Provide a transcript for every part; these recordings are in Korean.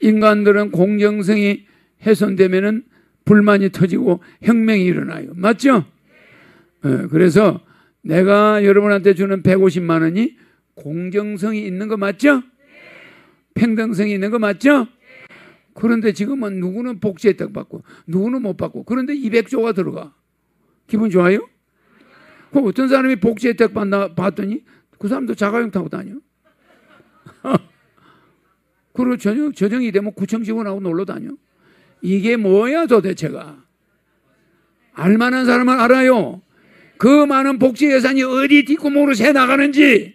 인간들은 공정성이 훼손되면은 불만이 터지고 혁명이 일어나요. 맞죠? 네, 그래서 내가 여러분한테 주는 150만 원이 공정성이 있는 거 맞죠? 평등성이 있는 거 맞죠? 그런데 지금은 누구는 복지 혜택 받고 누구는 못 받고 그런데 200조가 들어가. 기분 좋아요? 그 어떤 사람이 복지 혜택 받나 봤더니 그 사람도 자가용 타고 다녀. 그리고 저녁, 저녁이 되면 구청 직원하고 놀러 다녀. 이게 뭐야 도대체가. 알만한 사람은 알아요. 그 많은 복지 예산이 어디 뒷구멍으로 새 나가는지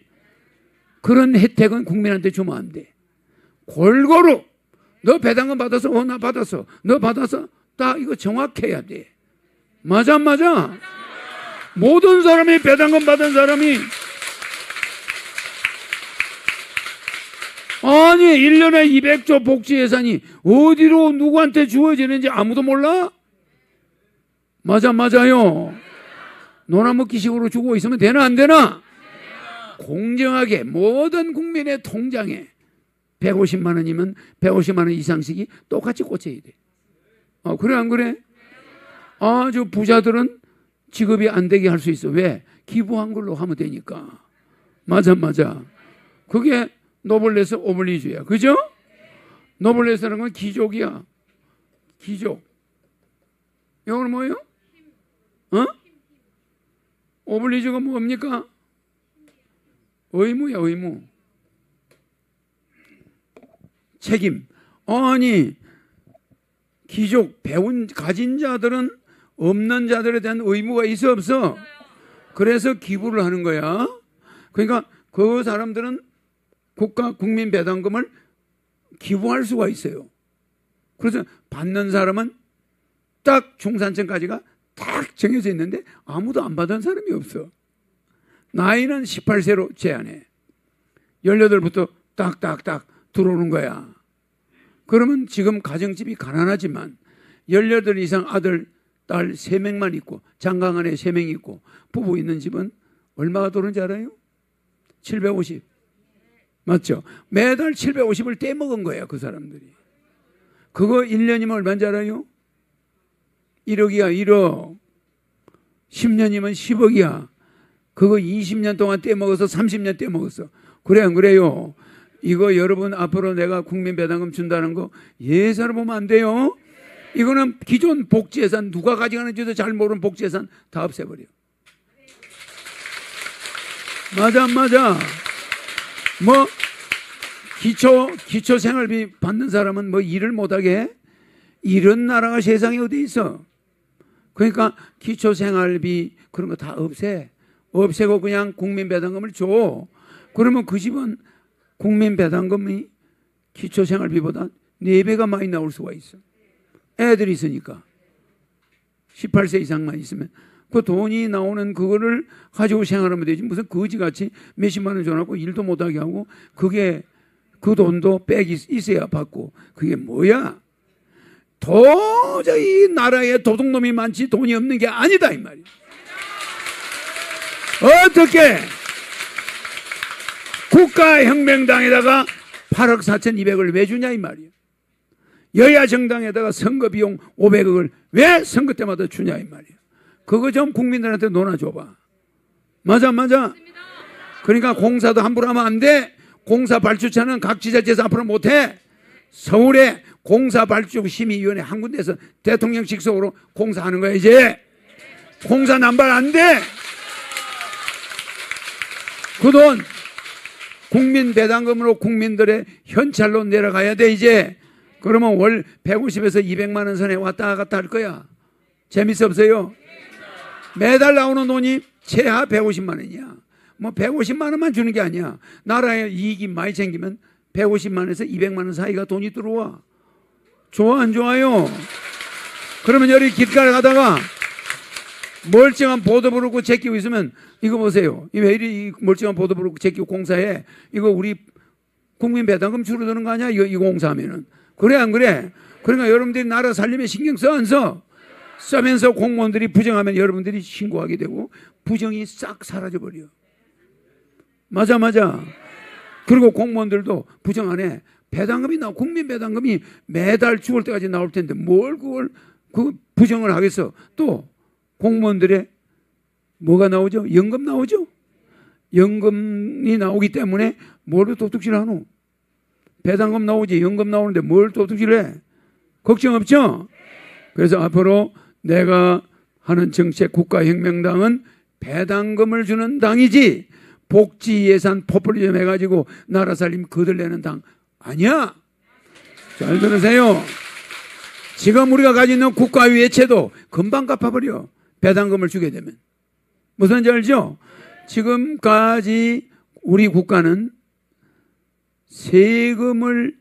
그런 혜택은 국민한테 주면 안 돼. 골고루 너 배당금 받았어? 어, 나 받았어. 너 받았어? 다 이거 정확해야 돼. 맞아, 맞아. 모든 사람이 배당금 받은 사람이 아니 1년에 200조 복지 예산이 어디로 누구한테 주어지는지 아무도 몰라? 맞아 맞아요. 노나먹기식으로 주고 있으면 되나 안 되나? 공정하게 모든 국민의 통장에 150만 원이면 150만 원 이상씩이 똑같이 꽂혀야 돼. 어, 그래 안 그래? 아주 부자들은 지급이 안 되게 할 수 있어. 왜? 기부한 걸로 하면 되니까. 맞아 맞아. 그게 노블레스 오블리주야. 그죠? 노블레스라는 건 기족이야. 기족. 이거는 뭐예요? 어? 오블리주가 뭡니까? 의무야, 의무. 책임. 아니, 기족, 배운, 가진 자들은 없는 자들에 대한 의무가 있어, 없어? 그래서 기부를 하는 거야. 그러니까 그 사람들은 국가 국민 배당금을 기부할 수가 있어요. 그래서 받는 사람은 딱 중산층까지가 딱 정해져 있는데 아무도 안 받은 사람이 없어. 나이는 18세로 제한해. 18부터 딱딱딱 들어오는 거야. 그러면 지금 가정집이 가난하지만 18 이상 아들, 딸 3명만 있고 장강 안에 3명 있고 부부 있는 집은 얼마가 들어오는지 알아요? 750. 맞죠? 매달 750을 떼먹은 거예요, 그 사람들이. 그거 1년이면 얼마인지 알아요? 1억이야, 1억. 10년이면 10억이야. 그거 20년 동안 떼먹어서 30년 떼먹었어. 그래, 안 그래요? 이거 여러분 앞으로 내가 국민 배당금 준다는 거 예산을 보면 안 돼요. 이거는 기존 복지예산 누가 가져가는지도 잘 모르는 복지예산 다 없애버려. 맞아, 맞아. 뭐 기초 기초 생활비 받는 사람은 뭐 일을 못하게 이런 나라가 세상에 어디 있어? 그러니까 기초 생활비 그런 거 다 없애. 없애고 그냥 국민 배당금을 줘. 그러면 그 집은 국민 배당금이 기초 생활비보다 4배가 많이 나올 수가 있어. 애들이 있으니까. 18세 이상만 있으면 그 돈이 나오는 그거를 가지고 생활하면 되지. 무슨 거지같이 몇십만 원 줘놓고 일도 못하게 하고 그게 그 돈도 빽이 있어야 받고 그게 뭐야? 도저히 나라에 도둑놈이 많지 돈이 없는 게 아니다 이 말이야. 어떻게 국가혁명당에다가 8억 4천 2백을 왜 주냐 이 말이야. 여야 정당에다가 선거 비용 500억을 왜 선거 때마다 주냐 이 말이야. 그거 좀 국민들한테 논아줘봐. 맞아, 맞아. 그러니까 공사도 함부로 하면 안 돼. 공사 발주처는 각 지자체에서 앞으로 못 해. 서울에 공사 발주 심의위원회 한 군데에서 대통령 직속으로 공사하는 거야, 이제. 공사 남발 안 돼. 그 돈 국민 배당금으로 국민들의 현찰로 내려가야 돼, 이제. 그러면 월 150에서 200만 원 선에 왔다 갔다 할 거야. 재밌어 없어요? 매달 나오는 돈이 최하 150만 원이야. 뭐 150만 원만 주는 게 아니야. 나라에 이익이 많이 생기면 150만 원에서 200만 원 사이가 돈이 들어와. 좋아 안 좋아요? 그러면 여기 길가에 가다가 멀쩡한 보도 부르고 제끼고 있으면 이거 보세요. 왜 이리 멀쩡한 보도 부르고 제끼고 공사해? 이거 우리 국민 배당금 줄어드는 거 아니야? 이거, 이거 공사하면은. 그래 안 그래? 그러니까 여러분들이 나라 살림에 신경 써 안 써? 써면서 공무원들이 부정하면 여러분들이 신고하게 되고 부정이 싹 사라져 버려. 맞아 맞아. 그리고 공무원들도 부정 안 해. 배당금이 나 국민 배당금이 매달 죽을 때까지 나올 텐데 뭘 그걸 그 부정을 하겠어? 또 공무원들의 뭐가 나오죠? 연금 나오죠? 연금이 나오기 때문에 뭘 도둑질 하노? 배당금 나오지 연금 나오는데 뭘 도둑질 해? 걱정 없죠? 그래서 앞으로 내가 하는 정책 국가혁명당은 배당금을 주는 당이지 복지 예산 포퓰리즘 해가지고 나라 살림 거들내는 당 아니야. 잘 들으세요. 지금 우리가 가지고 있는 국가의 예체도 금방 갚아버려. 배당금을 주게 되면. 무슨 지 알죠? 지금까지 우리 국가는 세금을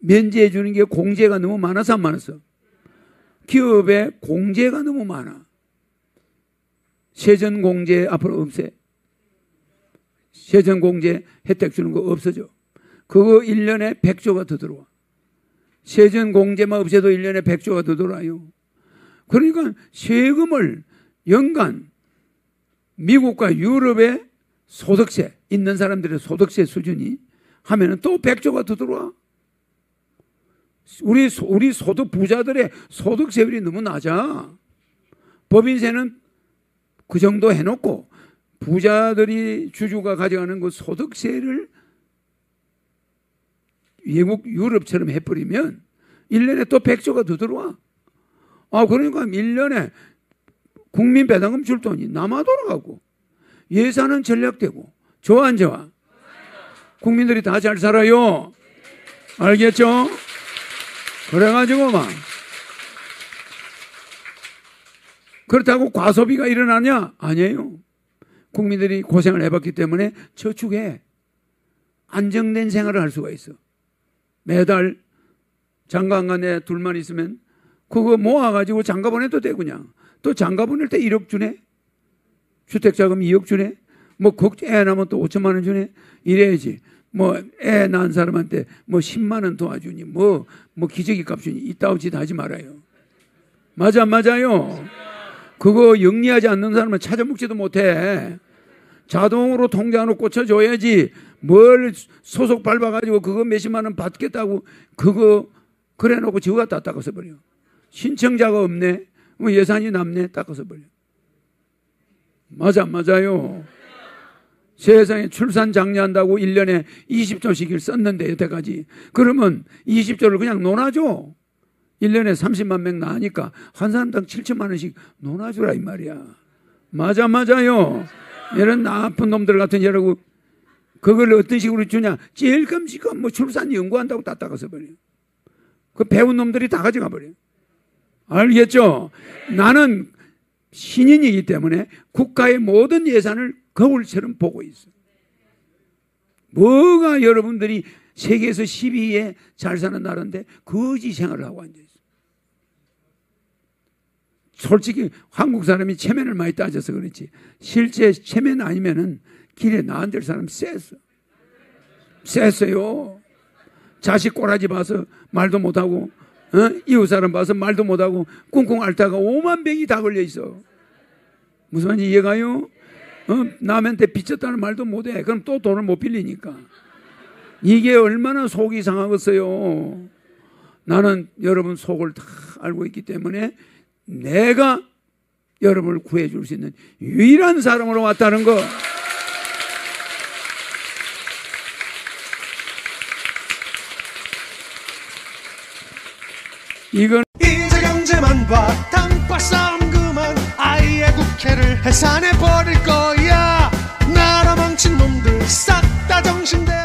면제해 주는 게 공제가 너무 많아서 안 많았어. 기업에 공제가 너무 많아. 세전 공제 앞으로 없애. 세전 공제 혜택 주는 거 없어져. 그거 1년에 100조가 더 들어와. 세전 공제만 없애도 1년에 100조가 더 들어와요. 그러니까 세금을 연간 미국과 유럽의 소득세 있는 사람들의 소득세 수준이 하면은 또 100조가 더 들어와. 우리 우리 소득 부자들의 소득 세율이 너무 낮아. 법인세는 그 정도 해놓고 부자들이 주주가 가져가는 그 소득세를 외국 유럽처럼 해버리면 1년에 또 100조가 더 들어와. 아, 그러니까 1년에 국민 배당금 줄 돈이 남아 돌아가고 예산은 전략되고 좋아 안 좋아? 국민들이 다 잘 살아요. 알겠죠? 그래가지고 막 그렇다고 과소비가 일어나냐? 아니에요. 국민들이 고생을 해봤기 때문에 저축에 안정된 생활을 할 수가 있어. 매달 장가간에 둘만 있으면 그거 모아가지고 장가 보내도 돼 그냥. 또 장가 보낼 때 1억 주네. 주택자금 2억 주네. 뭐애 낳으면 또 5천만 원 주네. 이래야지. 뭐 애 낳은 사람한테 뭐 10만 원 도와주니 뭐뭐 뭐 기저귀 값 주니 이따위 짓 하지 말아요. 맞아 맞아요. 그거 영리하지 않는 사람은 찾아먹지도 못해. 자동으로 통장으로 꽂혀줘야지 뭘 소속 밟아가지고 그거 몇십만 원 받겠다고 그거 그래 놓고 지가 다 닦아서 버려. 신청자가 없네. 뭐 예산이 남네. 닦아서 버려. 맞아, 맞아요. 세상에 출산 장려한다고 1년에 20조씩을 썼는데 여태까지. 그러면 20조를 그냥 논아줘. 1년에 30만 명 나으니까 한 사람당 7천만 원씩 논아주라 이 말이야. 맞아 맞아요. 이런 나쁜 놈들 같은 여러분 그걸 어떤 식으로 주냐? 제일 끔찍한 뭐 출산 연구한다고 다 닦아서 버려. 그 배운 놈들이 다 가져가 버려. 알겠죠? 나는 신인이기 때문에 국가의 모든 예산을 거울처럼 보고 있어. 뭐가 여러분들이 세계에서 12위에 잘 사는 나라인데 거지 생활을 하고 앉아 있어. 솔직히 한국 사람이 체면을 많이 따져서 그렇지. 실제 체면 아니면은 길에 나앉을 사람 쎄어. 쎄어요. 자식 꼬라지 봐서 말도 못하고, 어? 이웃 사람 봐서 말도 못하고, 꿍꿍 앓다가 오만 병이 다 걸려 있어. 무슨 말인지 이해가요? 어? 남한테 빚졌다는 말도 못해. 그럼 또 돈을 못 빌리니까. 이게 얼마나 속이 상하겠어요. 나는 여러분 속을 다 알고 있기 때문에 내가 여러분을 구해줄 수 있는 유일한 사람으로 왔다는 거. 이건 이제 경제만 봐 국회를 해산해 버릴 거야. 나라 망친 놈들 싹 다 정신대